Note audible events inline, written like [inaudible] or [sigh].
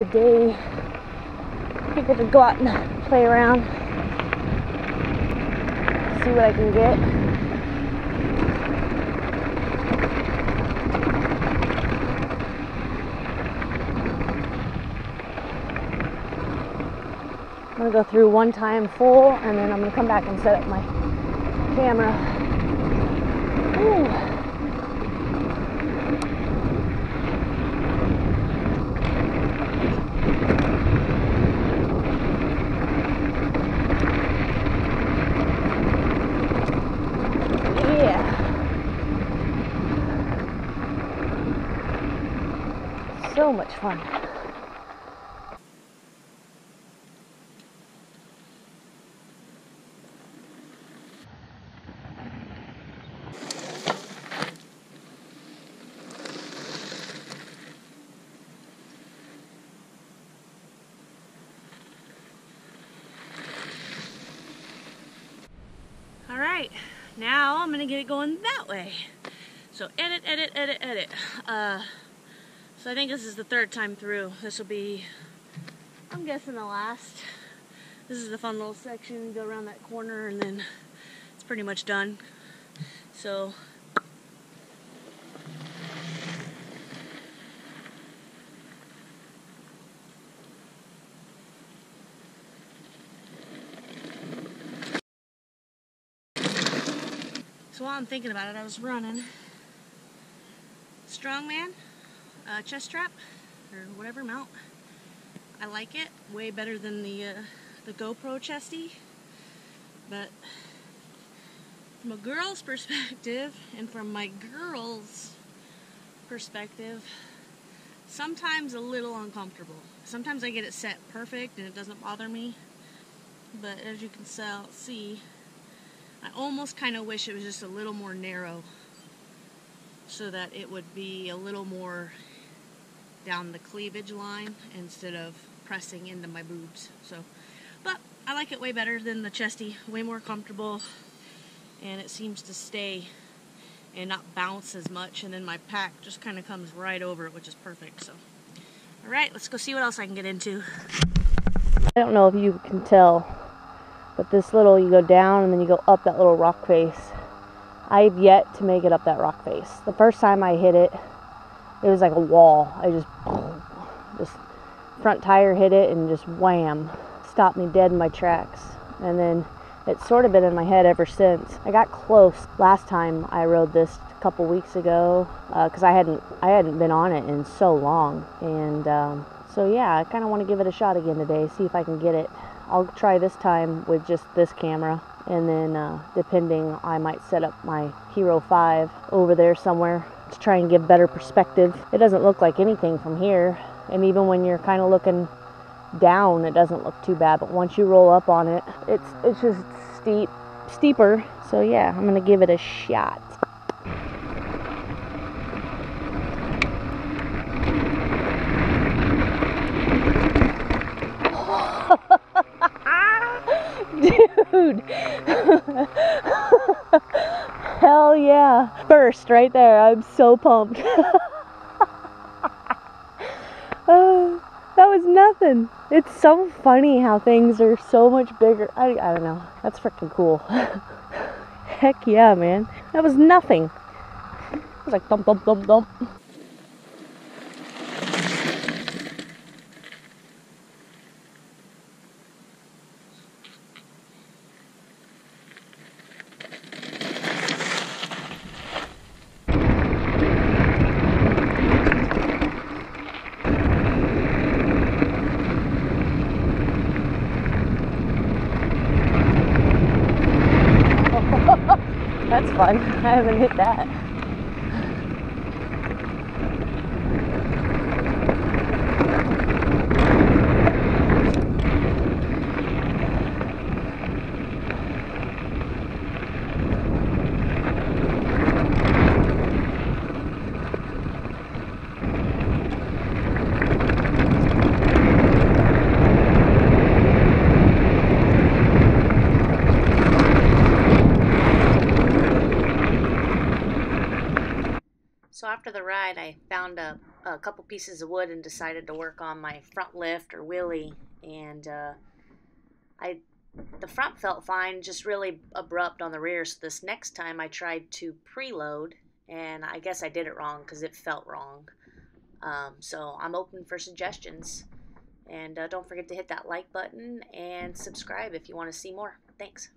The day people to go out and play around, see what I can get. I'm gonna go through one time full and then I'm gonna come back and set up my camera. Ooh. Yeah. So much fun. All right, now I'm gonna get it going that way. So edit, edit, edit, edit. Uh, so I think this is the third time through. This will be, I'm guessing the last. This is the fun little section. Go around that corner and then it's pretty much done. So So while I'm thinking about it, I was running Strongman uh, chest strap or whatever mount. I like it way better than the uh, the GoPro chesty, but from a girl's [laughs] perspective and from my girl's perspective, sometimes a little uncomfortable. Sometimes I get it set perfect and it doesn't bother me, but as you can see, I almost kind of wish it was just a little more narrow so that it would be a little more down the cleavage line instead of pressing into my boobs. So, but I like it way better than the chesty, way more comfortable, and it seems to stay and not bounce as much. And then my pack just kind of comes right over it, which is perfect. So, all right, let's go see what else I can get into. I don't know if you can tell, but this little, you go down and then you go up that little rock face. I've yet to make it up that rock face. The first time I hit it, it was like a wall. I just, just front tire hit it and just wham, stopped me dead in my tracks. And then it's sort of been in my head ever since. I got close last time I rode this a couple weeks ago because I hadn't I hadn't been on it in so long, and um, so yeah, I kind of want to give it a shot again today, see if I can get it. I'll try this time with just this camera, and then uh, depending, I might set up my Hero 5 over there somewhere to try and give better perspective. It doesn't look like anything from here, and even when you're kind of looking down, it doesn't look too bad. But once you roll up on it, it's it's just steep, steeper. So yeah, I'm gonna give it a shot. [laughs] Dude. [laughs] Yeah. First right there. I'm so pumped. [laughs] Oh, that was nothing. It's so funny how things are so much bigger. I, I don't know. That's freaking cool. [laughs] Heck yeah, man. That was nothing. It was like thump, thump, thump, thump. That's fun. [laughs] I haven't hit that. Found a, a couple pieces of wood and decided to work on my front lift or wheelie, and uh, I the front felt fine, just really abrupt on the rear. So this next time I tried to preload, and I guess I did it wrong because it felt wrong. Um, so I'm open for suggestions. And uh, don't forget to hit that like button and subscribe if you want to see more. Thanks.